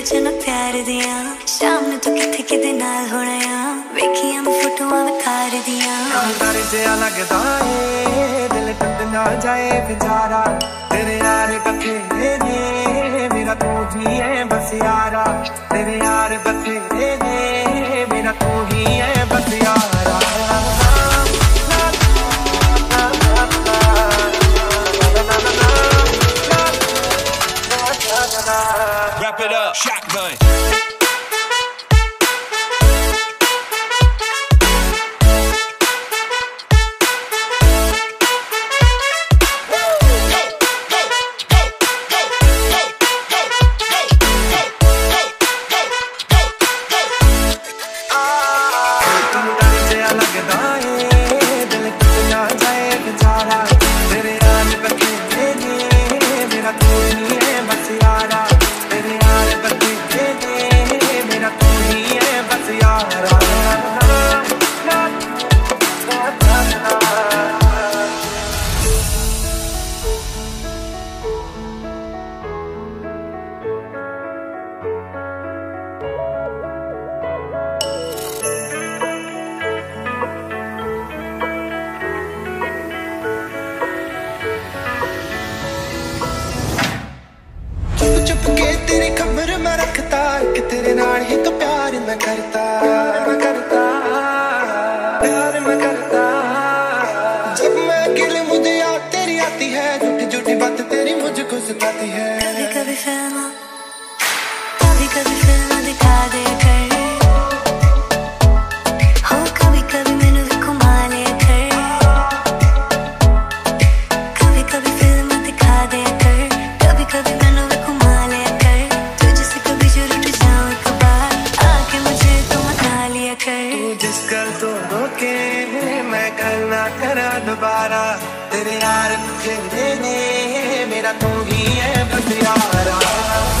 ਚ ਨਾ ਪਿਆਰ ਦੀਆਂ ਸ਼ਾਮ ਨੂੰ ਤੂੰ ਕਿੱਥੇ ਕਿਦੇ ਨਾਲ ਹੋਣਾ ਆ ਵੇਖੀਆਂ ਮੈਂ ਫੋਟੋਆਂ ਵਿਕਾਰ ਦੀਆਂ ਅੰਦਰ ਜਿਆ ਲੱਗਦਾ ਏ ਦਿਲ ਟੁੱਟ ਨਾ ਜਾਏ ਵਿਚਾਰਾ shotgun. चुप के तेरी खबर मैं रखता तेरे नाल ही तो प्यार करता जब मैं अकेले मुझे याद तेरी आती है, झूठी झूठी बात तेरी मुझको सताती है। कभी कभी करना करा दोबारा। तेरे यार तुझे देने मेरा तू ही है बस यारा।